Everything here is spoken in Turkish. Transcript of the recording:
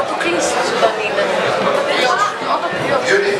Αποκρίσεις όταν είναι. Όταν τελειώσει. Γιώργη,